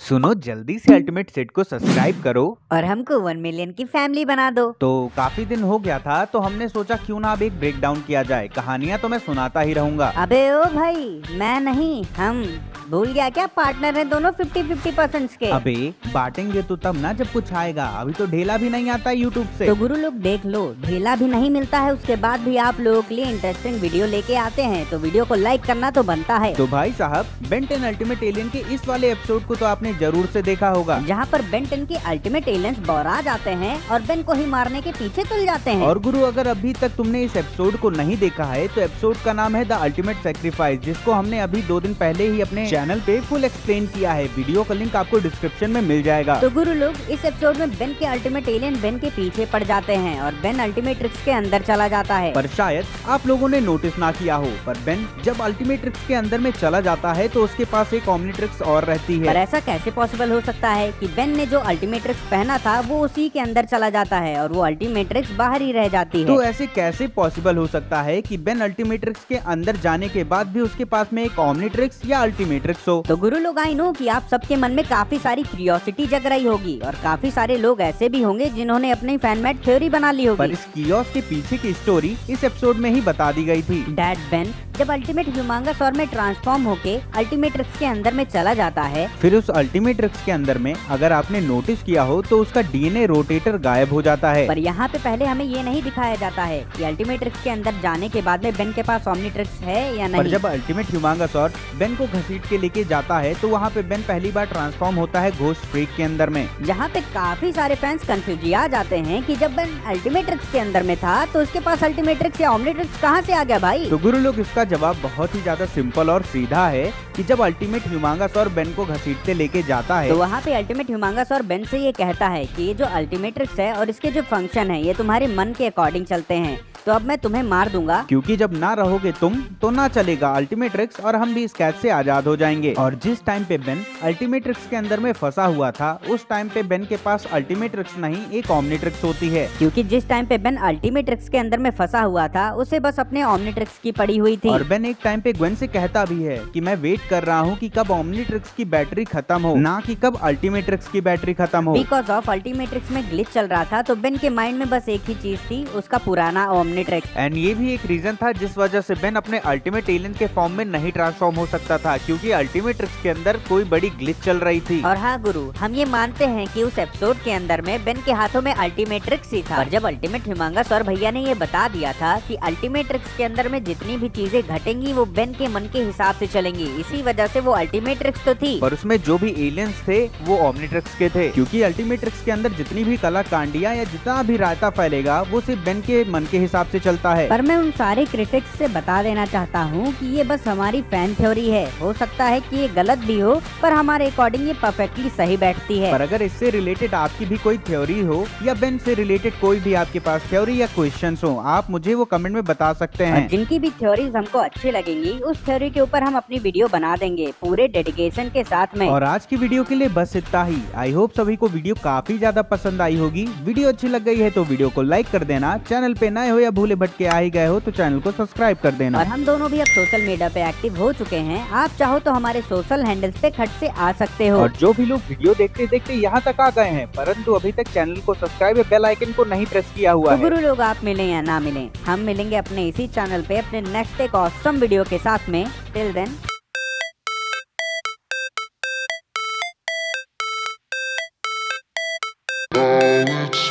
सुनो जल्दी से अल्टीमेट सेट को सब्सक्राइब करो। और हमको वन मिलियन की फैमिली बना दो। तो काफ़ी दिन हो गया था तो हमने सोचा क्यों ना अब एक ब्रेक डाउन किया जाए। कहानियाँ तो मैं सुनाता ही रहूँगा। अबे ओ भाई मैं नहीं हम। भूल गया क्या? पार्टनर है दोनों फिफ्टी फिफ्टी परसेंट के। अबे बांटेंगे तो तब ना जब कुछ आएगा। अभी तो ढेला भी नहीं आता यूट्यूब से। तो गुरु लोग देख लो ढेला भी नहीं मिलता है। उसके बाद भी आप लोगों के लिए इंटरेस्टिंग वीडियो लेके आते हैं। तो वीडियो को लाइक करना तो बनता है। तो भाई साहब बेंटेन अल्टीमेट एलियन के इस वाले एपिसोड को तो आपने ज़रूर से देखा होगा। जहाँ पर बेंटन के अल्टीमेट एलियंस बौरा जाते हैं और बेन को ही मारने के पीछे चल जाते हैं। और गुरु अगर अभी तक तुमने इस एपिसोड को नहीं देखा है तो एपिसोड का नाम है द अल्टीमेट सेक्रीफाइस जिसको हमने अभी दो दिन पहले ही अपने चैनल पे फुल एक्सप्लेन किया है। वीडियो का लिंक आपको डिस्क्रिप्शन में मिल जाएगा। तो गुरु लोग इस एपिसोड में बेन के अल्टीमेट एलियन बेन के पीछे पड़ जाते हैं और बेन अल्टीमेट ट्रिक्स के अंदर चला जाता है। पर शायद आप लोगों ने नोटिस ना किया हो पर बेन जब अल्टीमेट ट्रिक्स के अंदर में चला जाता है तो उसके पास एक ऑमनीट्रिक्स और रहती है। पर ऐसा कैसे पॉसिबल हो सकता है कि बेन ने जो अल्टीमेट्रिक्स पहना था वो उसी के अंदर चला जाता है और वो अल्टीमेट्रिक्स बाहर ही रह जाती है। तो ऐसे कैसे पॉसिबल हो सकता है कि बेन अल्टीमेट्रिक्स के अंदर जाने के बाद भी उसके पास में एक ऑमनीट्रिक्स या अल्टीमेट्रिक्स हो? तो गुरु लोग आई नो कि आप सबके मन में काफ़ी सारी क्यूरियोसिटी जग रही होगी और काफ़ी सारे लोग ऐसे भी होंगे जिन्होंने अपनी फैनमेट थ्योरी बना ली पर होगी इस कियोस के पीछे की स्टोरी इस एपिसोड में ही बता दी गई थी। डैड बेन जब अल्टीमेट ह्यूमांगासौर में ट्रांसफॉर्म होके अल्टीमेट्रिक्स के अंदर में चला जाता है फिर उस अल्टीमेट्रिक्स के अंदर में अगर आपने नोटिस किया हो तो उसका डीएनए रोटेटर गायब हो जाता है। पर यहाँ पे पहले हमें ये नहीं दिखाया जाता है कि अल्टीमेट्रिक्स के अंदर जाने के बाद में बेन के पास ऑमनीट्रिक्स है या नहीं। पर जब अल्टीमेट ह्यूमांगासौर बेन को घसीट के लेके जाता है तो वहाँ पे बेन पहली बार ट्रांसफॉर्म होता है घोस्ट फ्रीक के अंदर में। जहाँ पे काफ़ी सारे फैंस कंफ्यूज आ जाते हैं की जब बेन अल्टीमेट अल्टीमेट्रिक्स के अंदर में था तो उसके पास अल्टीमेट अल्टीमेट्रिक्स या ऑमनीट्रिक्स कहाँ से आ गया भाई? तो गुरु लोग इसका जवाब बहुत ही ज़्यादा सिंपल और सीधा है की जब अल्टीमेट ह्यूमांगासौर बेन को घसीटते लेके जाता है। तो वहाँ पे अल्टीमेट ह्यूमांगस और बेन से ये कहता है कि ये जो अल्टीमेट्रिक्स है और इसके जो फ़ंक्शन है, ये तुम्हारे मन के अकॉर्डिंग चलते हैं। तो अब मैं तुम्हें मार दूँगा। क्योंकि जब ना रहोगे तुम तो ना चलेगा अल्टीमेट रिक्स और हम भी इस कैद से आज़ाद हो जाएँगे। और जिस टाइम पे बेन अल्टीमेट्रिक्स के अंदर में फंसा हुआ था उस टाइम पे बेन के पास अल्टीमेट रिक्स नहीं एक ऑमनीट्रिक्स होती है। क्योंकि जिस टाइम पे बेन अल्टीमेट रिक्स के अंदर में फंसा हुआ था उसे बस अपने ऑमनीट्रिक्स की पड़ी हुई थी। और बेन एक टाइम पे ग्वेन से कहता भी है कि मैं वेट कर रहा हूँ कि कब ऑमनीट्रिक्स की बैटरी खत्म हो ना कि कब अल्टीमेट्रिक्स की बैटरी खत्म हो। बिकॉज़ ऑफ़ अल्टीमेट्रिक्स में ग्लिच चल रहा था तो बेन के माइंड में बस एक ही चीज़ थी उसका पुराना ऑमनीट्रिक्स एंड ये भी एक रीजन था जिस वजह से बेन अपने अल्टीमेट एलियन के फॉर्म में नहीं ट्रांसफॉर्म हो सकता था क्योंकि अल्टीमेट्रिक्स के अंदर कोई बड़ी ग्लिच चल रही थी। और हाँ गुरु हम ये मानते हैं कि उस एपिसोड के अंदर में बेन के हाथों में अल्टीमेट ट्रिक्स ही था। और जब अल्टीमेट ह्यूमांगस और भैया ने ये बता दिया था कि अल्टीमेट्रिक्स के अंदर में जितनी भी चीज़ें घटेंगी वो बेन के मन के हिसाब से चलेंगी। इसी वजह से वो अल्टीमेट ट्रिक्स तो थी। और उसमें जो भी एलियंस थे वो ऑमनीट्रिक्स के थे। क्योंकि अल्टीमेट्रिक्स के अंदर जितनी भी कला कांडिया या जितना भी रायता फैलेगा वो सिर्फ़ बेन के मन के हिसाब से चलता है। पर मैं उन सारे क्रिटिक्स से बता देना चाहता हूँ कि ये बस हमारी फ़ैन थ्योरी है। हो सकता है कि ये गलत भी हो पर हमारे अकॉर्डिंग ये परफेक्टली सही बैठती है। पर अगर इससे रिलेटेड आपकी भी कोई थ्योरी हो या बेन से रिलेटेड कोई भी आपके पास थ्योरी या क्वेश्चन हो आप मुझे वो कमेंट में बता सकते हैं। जिनकी भी थ्योरीज हमको अच्छी लगेंगी उस थ्योरी के ऊपर हम अपनी वीडियो बना देंगे पूरे डेडिकेशन के साथ में। और आज की वीडियो के लिए बस इतना ही। आई होप सभी को वीडियो काफ़ी ज़्यादा पसंद आई होगी। वीडियो अच्छी लग गई है तो वीडियो को लाइक कर देना। चैनल पे नए हो या भूले भटके आ ही गए हो तो चैनल को सब्सक्राइब कर देना। और हम दोनों भी अब सोशल मीडिया पे एक्टिव हो चुके हैं। आप चाहो तो हमारे सोशल हैंडल्स पे खट से आ सकते हो। और जो भी लोग वीडियो देखते देखते यहाँ तक आ गए हैं परंतु अभी तक चैनल को सब्सक्राइब या बेल आइकन को नहीं प्रेस किया हुआ तो है। गुरु लोग आप मिले या ना मिले हम मिलेंगे अपने इसी चैनल पे अपने नेक्स्ट एक ऑसम वीडियो के साथ में। Till then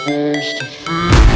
supposed to feel.